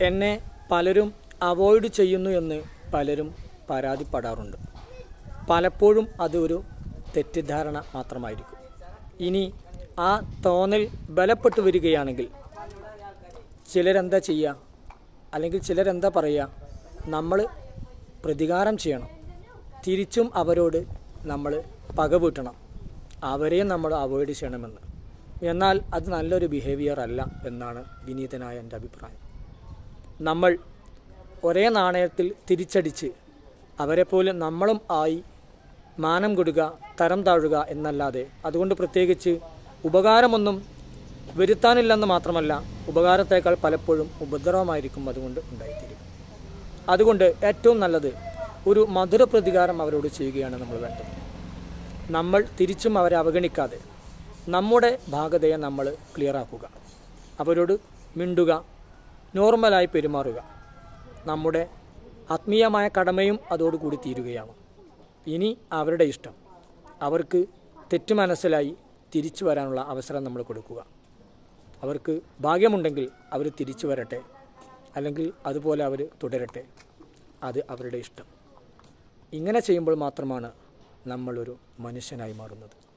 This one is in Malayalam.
എന്നെ പലരും അവോയ്ഡ് ചെയ്യുന്നു എന്ന് പലരും പരാതിപ്പെടാറുണ്ട്. പലപ്പോഴും അതൊരു തെറ്റിദ്ധാരണ മാത്രമായിരിക്കും. ഇനി ആ തോന്നൽ ബലപ്പെട്ടു വരികയാണെങ്കിൽ ചിലരെന്താ ചെയ്യുക അല്ലെങ്കിൽ ചിലരെന്താ പറയുക നമ്മൾ പ്രതികാരം ചെയ്യണം. തിരിച്ചും അവരോട് നമ്മൾ പക വീട്ടണം അവരെയും നമ്മൾ അവോയ്ഡ് ചെയ്യണമെന്ന്. എന്നാൽ അത് നല്ലൊരു ബിഹേവിയർ അല്ല എന്നാണ് വിനീതനായ എന്റെ അഭിപ്രായം. നമ്മൾ ഒരേ നാണയത്തിൽ തിരിച്ചടിച്ച് അവരെ പോലെ നമ്മളും ആയി മാനം കൊടുക്കുക തരം താഴുക എന്നല്ലാതെ. അതുകൊണ്ട് പ്രത്യേകിച്ച് ഉപകാരമൊന്നും വരുത്താനില്ലെന്ന് മാത്രമല്ല ഉപകാരത്തേക്കാൾ പലപ്പോഴും ഉപദ്രവമായിരിക്കും അതുകൊണ്ട് ഉണ്ടായിത്തീരും. അതുകൊണ്ട് ഏറ്റവും നല്ലത് ഒരു മധുര പ്രതികാരം അവരോട് ചെയ്യുകയാണ് നമ്മൾ വേണ്ടത്. നമ്മൾ തിരിച്ചും അവരെ അവഗണിക്കാതെ നമ്മുടെ ഭാഗതയെ നമ്മൾ ക്ലിയറാക്കുക അവരോട് മിണ്ടുക നോർമലായി പെരുമാറുക. നമ്മുടെ ആത്മീയമായ കടമയും അതോടുകൂടി തീരുകയാണ്. ഇനി അവരുടെ ഇഷ്ടം. അവർക്ക് തെറ്റ് മനസ്സിലായി തിരിച്ചു വരാനുള്ള അവസരം നമ്മൾ കൊടുക്കുക. അവർക്ക് ഭാഗ്യമുണ്ടെങ്കിൽ അവർ തിരിച്ചു വരട്ടെ. അല്ലെങ്കിൽ അതുപോലെ അവർ തുടരട്ടെ. അത് അവരുടെ ഇഷ്ടം. ഇങ്ങനെ ചെയ്യുമ്പോൾ മാത്രമാണ് നമ്മളൊരു മനുഷ്യനായി മാറുന്നത്.